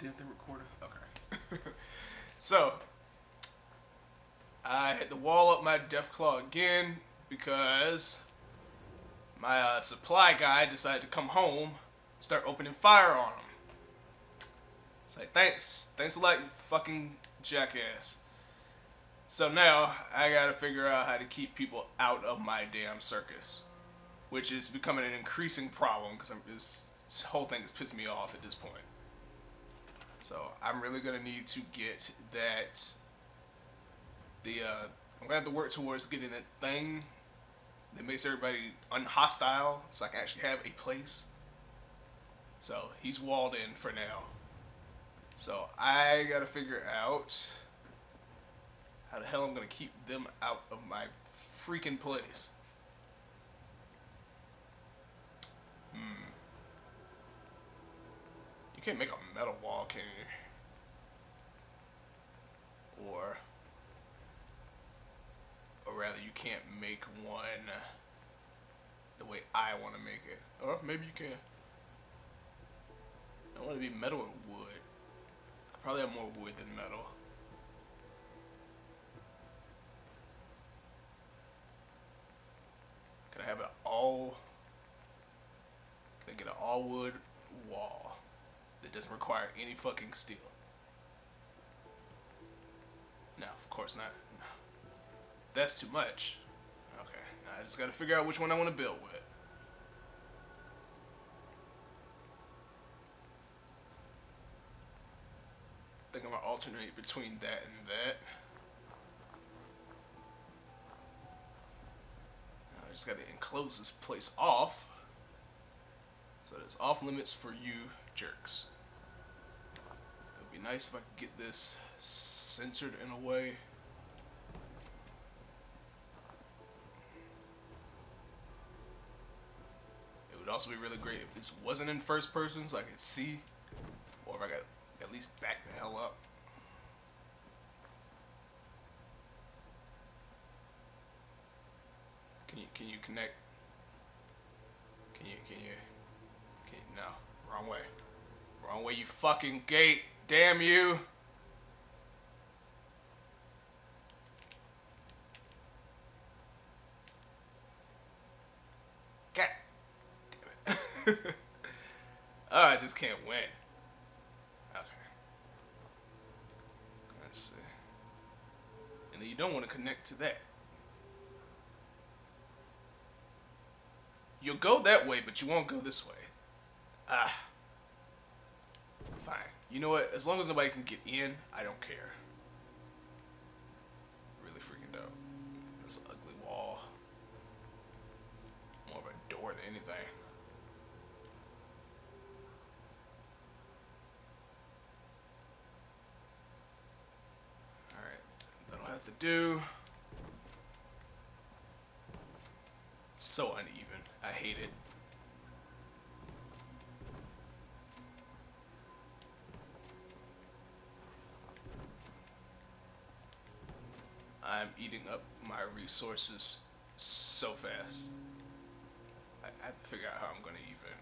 damn thing recording? Okay. so, I had to wall up my Deathclaw again because my uh, supply guy decided to come home start opening fire on him. It's like, thanks. Thanks a lot, you fucking jackass. So now, I gotta figure out how to keep people out of my damn circus. Which is becoming an increasing problem because this, this whole thing is pissing me off at this point. So I'm really gonna need to get that. The uh, I'm gonna have to work towards getting that thing that makes everybody unhostile, so I can actually have a place. So he's walled in for now. So I gotta figure out how the hell I'm gonna keep them out of my freaking place. You can't make a metal wall, can you? Or, or rather, you can't make one the way I want to make it. Or maybe you can. I want to be metal or wood. I probably have more wood than metal. Can I have it all? Can I get an all wood wall? That doesn't require any fucking steel. No, of course not. No. That's too much. Okay, now I just gotta figure out which one I want to build with. I think I'm gonna alternate between that and that. Now I just gotta enclose this place off. So it's off limits for you jerks. It would be nice if I could get this censored in a way. It would also be really great if this wasn't in first person so I could see, or if I could at least back the hell up. Can you can you connect? Can you can you? Can you, no, wrong way. Wrong way, you fucking gate. Damn you. God damn it. oh, I just can't win. Okay. Let's see. And then you don't want to connect to that. You'll go that way, but you won't go this way. Ah. Fine. You know what? As long as nobody can get in, I don't care. Really freaking dope. That's an ugly wall. More of a door than anything. Alright. That'll have to do. So uneven. I hate it. I'm eating up my resources so fast. I have to figure out how I'm going to even.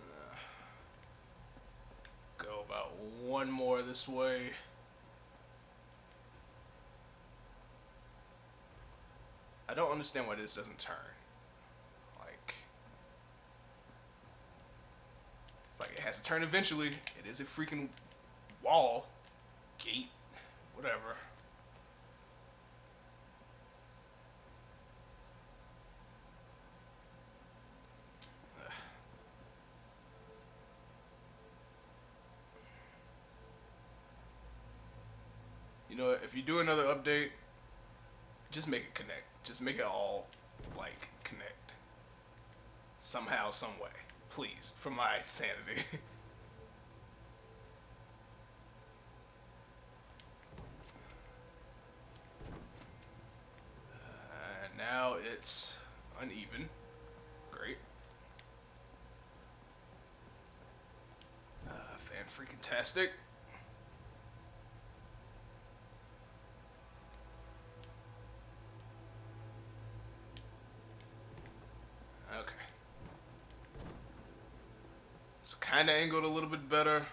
Uh, go about one more this way. I don't understand why this doesn't turn. Like, it's like it has to turn eventually. It is a freaking wall gate, whatever. You know, if you do another update, just make it connect. Just make it all, like, connect. Somehow, some way. Please, for my sanity. now it's uneven. Great. Uh, fan freaking tastic. Okay. It's kind of angled a little bit better.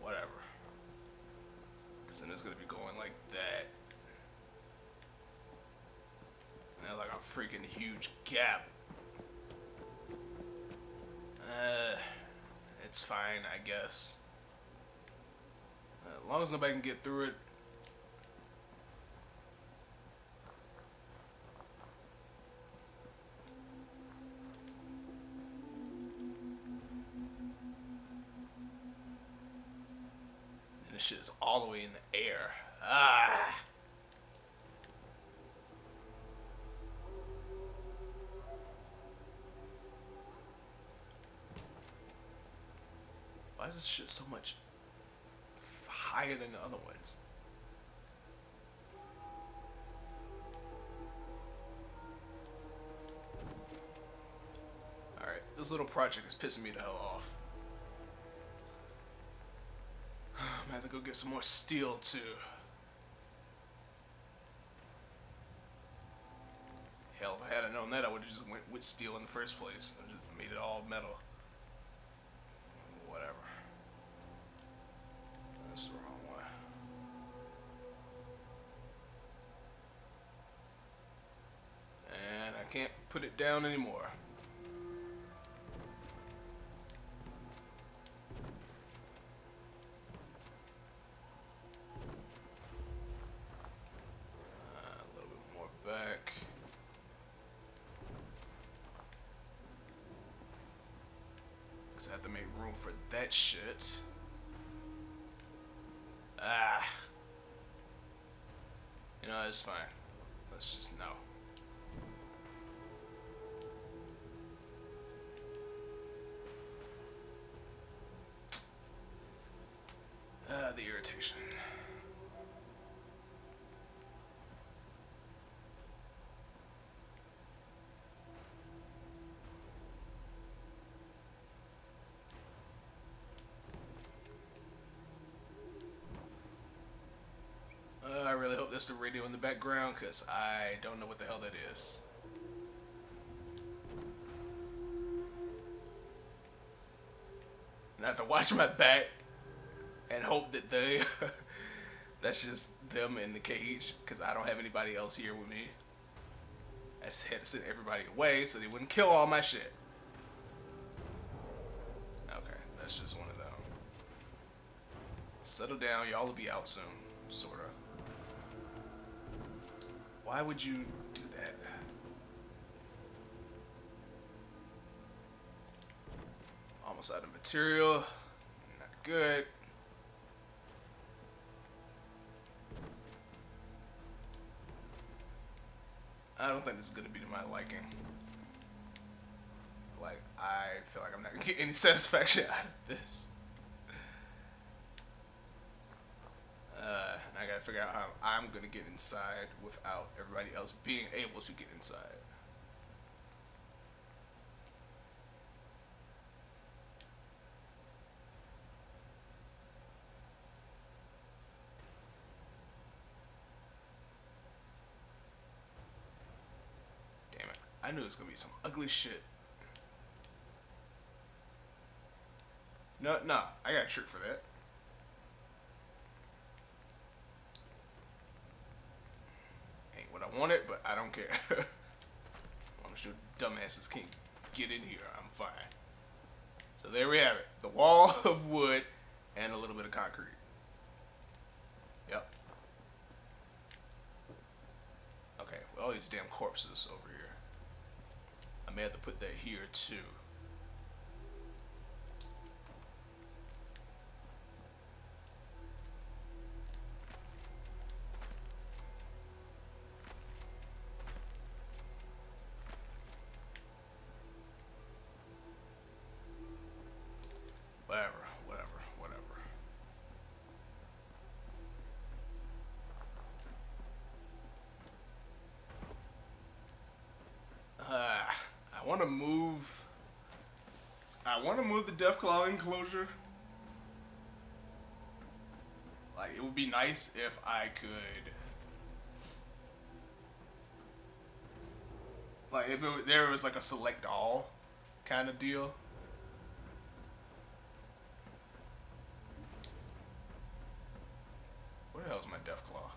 Whatever. Because then it's going to be going like that. And like a freaking huge gap. Uh, it's fine, I guess. As long as nobody can get through it, And this shit is all the way in the air. Ah. Why is this shit so much higher than the other ones? Alright, this little project is pissing me the hell off. I'm gonna have to go get some more steel too. Hell, if I had known that, I would have just went with steel in the first place. I just made it all metal. Whatever. That's the wrong way. And I can't put it down anymore. For that shit. Ah. You know, it's fine. Let's just know. Irritation. Uh, I really hope that's the radio in the background because I don't know what the hell that is. And I have to watch my back and hope that they that's just them in the cage because I don't have anybody else here with me. I just had to send everybody away so they wouldn't kill all my shit. Okay, that's just one of them. Settle down, y'all will be out soon, sorta. Why would you do that? Almost out of material. Not good. Don't think this is gonna be to my liking. Like, I feel like I'm not gonna get any satisfaction out of this. Uh, and I gotta figure out how I'm gonna get inside without everybody else being able to get inside. Damn it. I knew it was gonna be some ugly shit. No, no, I got a trick for that. Ain't what I wanted, but I don't care. I'm sure dumbasses can't get in here. I'm fine. So there we have it. The wall of wood and a little bit of concrete. Yep. Okay, well, all these damn corpses over may have to put that here too. Want to move. I want to move the Deathclaw enclosure. Like, it would be nice if I could. Like, if it, there was like a select all kind of deal. Where the hell is my Deathclaw?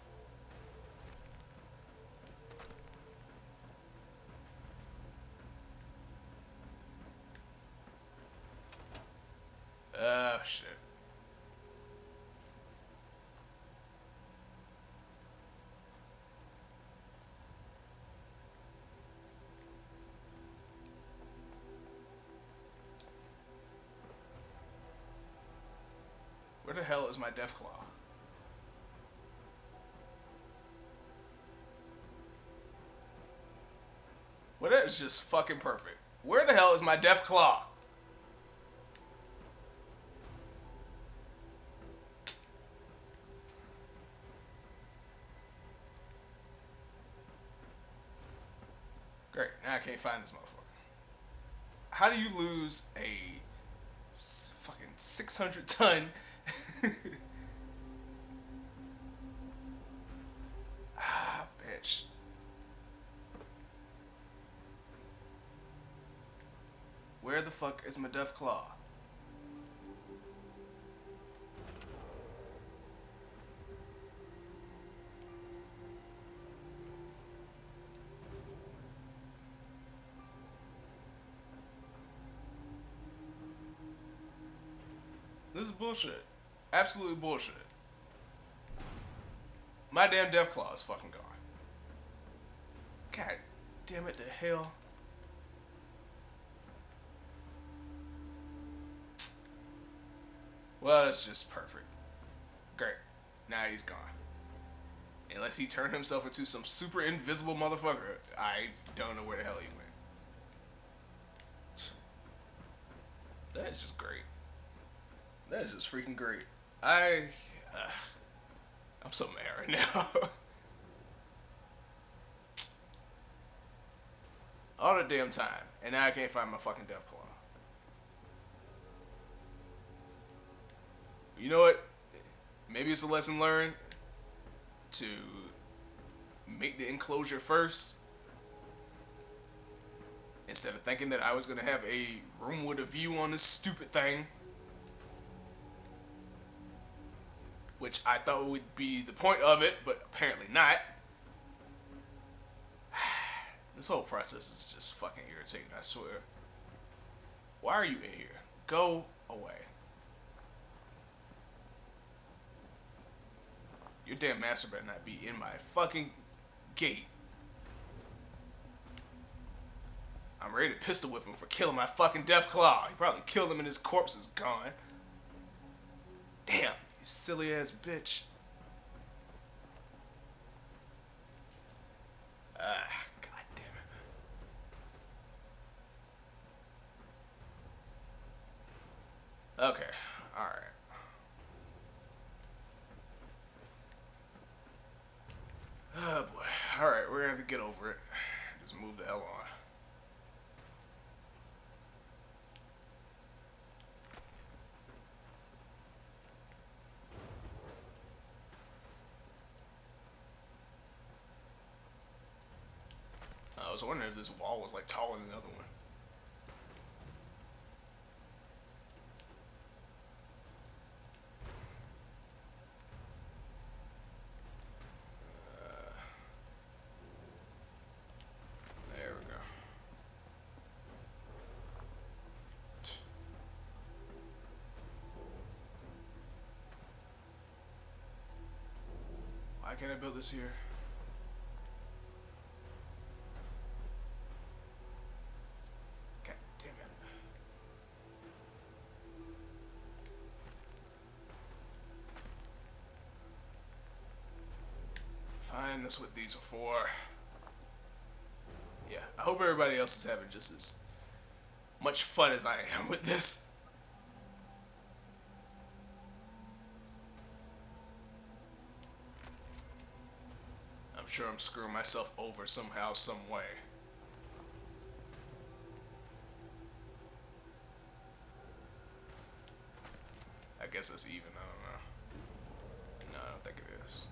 Oh, shit. Where the hell is my Deathclaw? Well, that is just fucking perfect. Where the hell is my Deathclaw? Great. Now I can't find this motherfucker. How do you lose a fucking 600 ton? Ah, bitch. Where the fuck is my Claw? This is bullshit. Absolutely bullshit. My damn Deathclaw is fucking gone. God damn it to hell. Well, that's just perfect. Great. Now he's gone. Unless he turned himself into some super invisible motherfucker, I don't know where the hell he went. That is just great. That is just freaking great. I, uh, I'm so mad right now. All the damn time, and now I can't find my fucking Deathclaw. You know what? Maybe it's a lesson learned to make the enclosure first instead of thinking that I was gonna have a room with a view on this stupid thing. Which I thought would be the point of it, but apparently not. This whole process is just fucking irritating, I swear. Why are you in here? Go away. Your damn master better not be in my fucking gate. I'm ready to pistol whip him for killing my fucking Deathclaw. He probably killed him and his corpse is gone. Damn, silly ass bitch. Ah, god damn it. Okay, alright. Oh boy. Alright, we're gonna have to get over it. Just move the hell on. I was wondering if this wall was like taller than the other one. Uh, There we go. Why can't I build this here? Fine, that's what these are for. Yeah, I hope everybody else is having just as much fun as I am with this. I'm sure I'm screwing myself over somehow, some way. I guess it's even. I don't know. No, I don't think it is.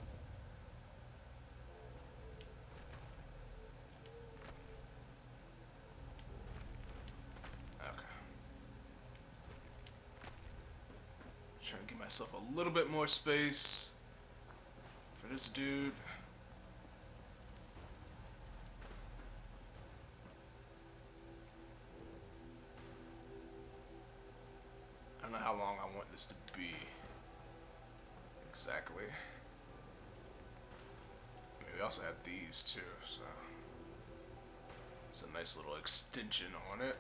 Trying to give myself a little bit more space for this dude. I don't know how long I want this to be. Exactly. I mean, we also have these too, so it's a nice little extension on it.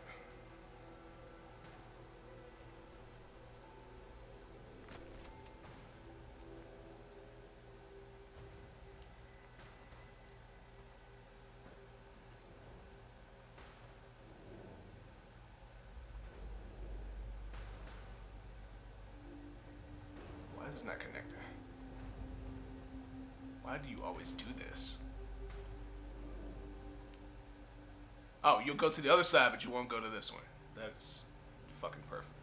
Why is this not connected? Why do you always do this? Oh, you'll go to the other side, but you won't go to this one. That's fucking perfect.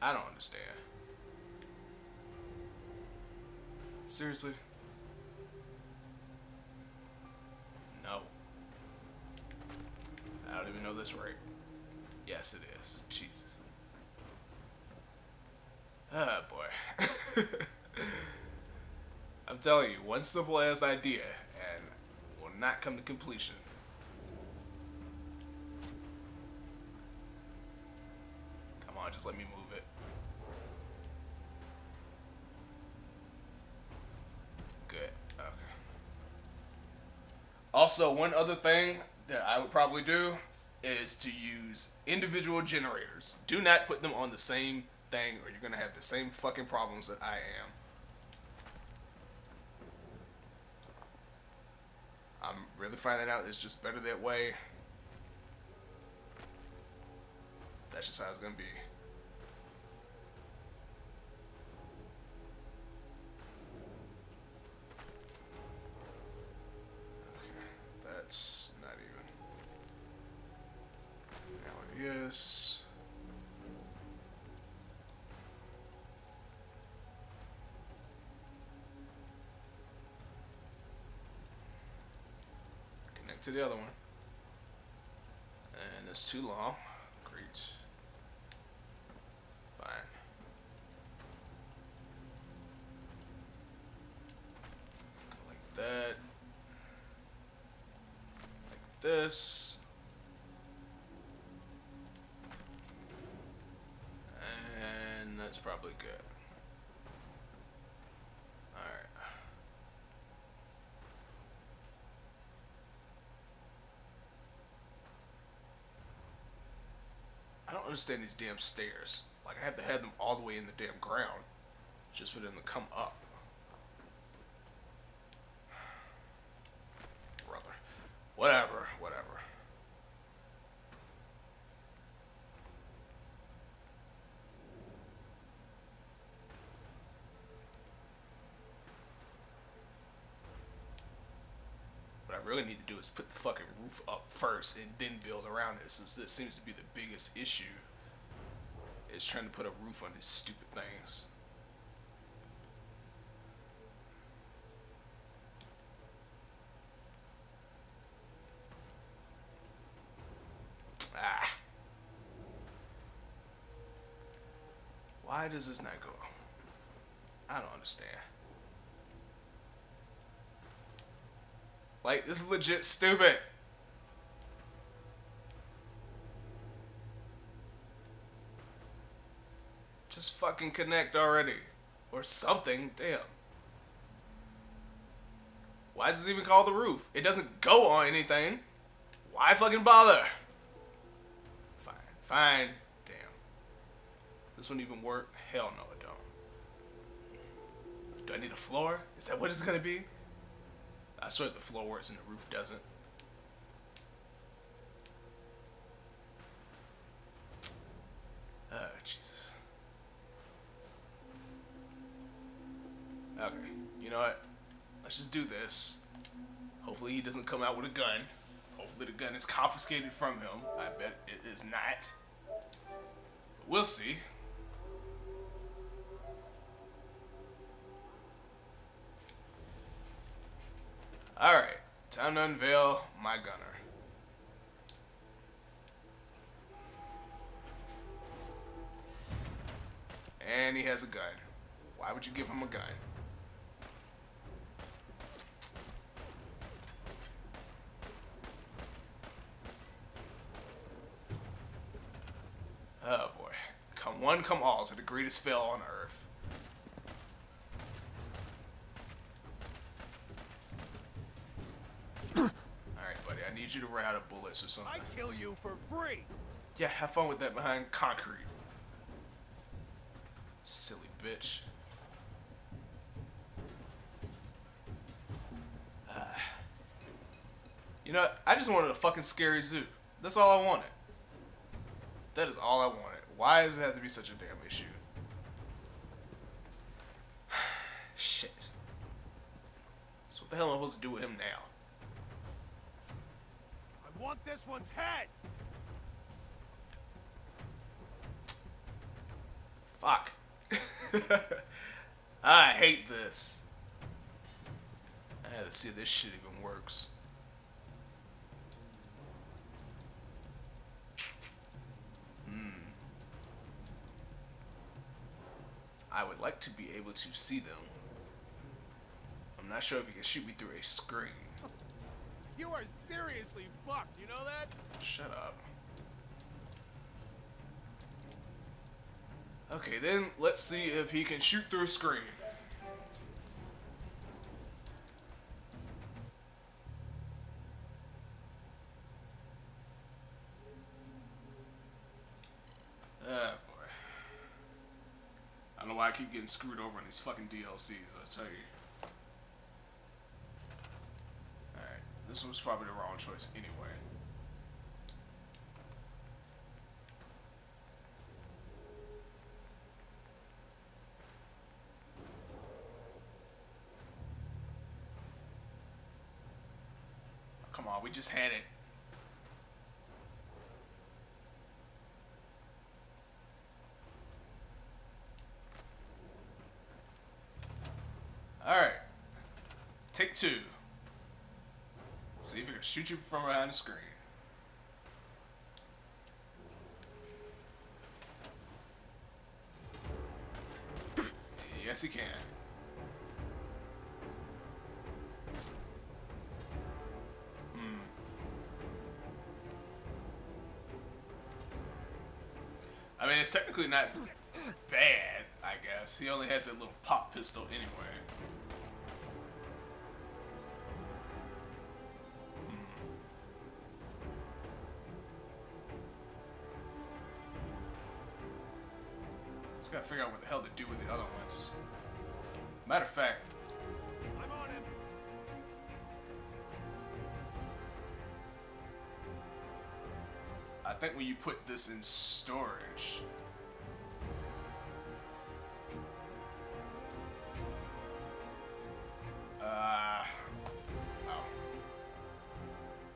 I don't understand. Seriously? No. I don't even know this right. Yes, it is. Jesus. Ah, boy. I'm telling you, one simple ass idea and will not come to completion. Come on, just let me move it. Good. Okay. Also, one other thing that I would probably do is to use individual generators. Do not put them on the same thing or you're to have the same fucking problems that I am. I'm really finding out it's just better that way. That's just how it's to be. Okay, that's not even. Now it is. To the other one. And it's too long. Great. Fine. Go like that. Like this. And that's probably good. Understand these damn stairs. Like, I have to have them all the way in the damn ground just for them to come up. Brother. Whatever, whatever. What I really need to do is put the fucking roof up first and then build around it, since this seems to be the biggest issue. Is trying to put a roof on these stupid things. Ah. Why does this not go? I don't understand. Like, this is legit stupid. Just fucking connect already. Or something. Damn. Why is this even called the roof? It doesn't go on anything. Why fucking bother? Fine. Fine. Damn. This one even work? Hell no, it don't. Do I need a floor? Is that what it's gonna be? I swear the floor works and the roof doesn't. Oh, Jesus. Okay, you know what? Let's just do this. Hopefully he doesn't come out with a gun. Hopefully the gun is confiscated from him. I bet it is not. But we'll see. Time to unveil my gunner. And he has a gun. Why would you give him a gun? Oh boy. Come one, come all to the greatest fail on earth. Need you to run out of bullets or something. I kill you for free. Yeah, have fun with that behind concrete. Silly bitch. Ah. you know, I just wanted a fucking scary zoo. That's all I wanted. That is all I wanted. Why does it have to be such a damn issue? Shit. So what the hell am I supposed to do with him now? Want this one's head. Fuck. I hate this. I had to see if this shit even works. Hmm. I would like to be able to see them. I'm not sure if you can shoot me through a screen. You are seriously fucked, you know that? Shut up. Okay, then let's see if he can shoot through a screen. Ah, boy. I don't know why I keep getting screwed over on these fucking DLCs, I tell you. Alright, this was probably the wrong choice anyway. Come on, we just had it. Alright. Take two. See if it can shoot you from behind the screen. Yes, he can. Hmm. I mean, it's technically not bad, I guess. He only has a little pop pistol anyway. Gotta figure out what the hell to do with the other ones. Matter of fact, I'm on him. I think when you put this in storage. Uh, oh.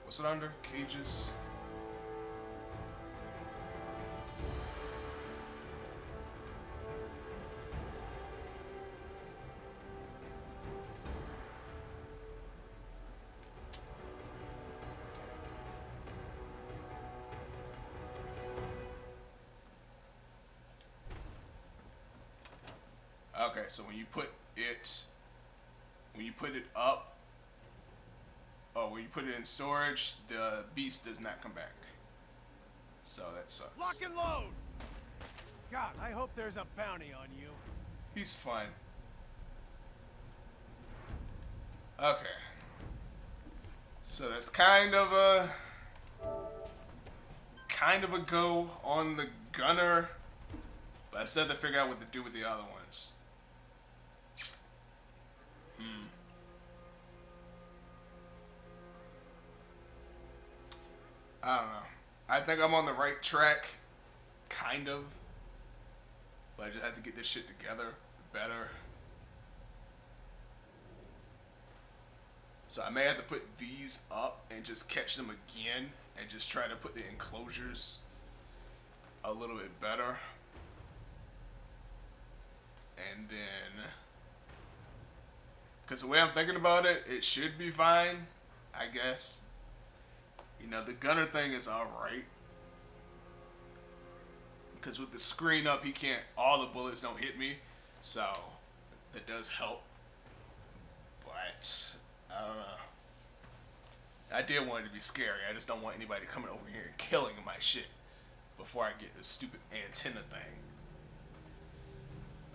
What's it under? Cages? So when you put it, when you put it up, oh, when you put it in storage, the beast does not come back. So that sucks. Lock and load. God, I hope there's a bounty on you. He's fine. Okay. So that's kind of a kind of a go on the gunner, but I still have to figure out what to do with the other ones. Hmm. I don't know. I think I'm on the right track, kind of. But I just have to get this shit together better. So I may have to put these up and just catch them again and just try to put the enclosures a little bit better. And then, because the way I'm thinking about it, it should be fine, I guess. You know, the gunner thing is alright. because with the screen up, he can't. All the bullets don't hit me, so that does help. But I don't know. I did want it to be scary. I just don't want anybody coming over here and killing my shit before I get this stupid antenna thing.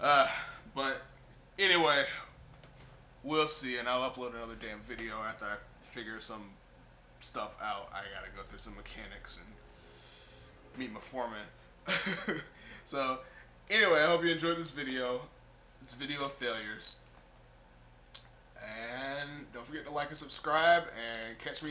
Uh, but anyway, we'll see, and I'll upload another damn video after I figure some stuff out. I gotta go through some mechanics and meet my foreman. so, anyway, I hope you enjoyed this video. This video of failures. And don't forget to like and subscribe and catch me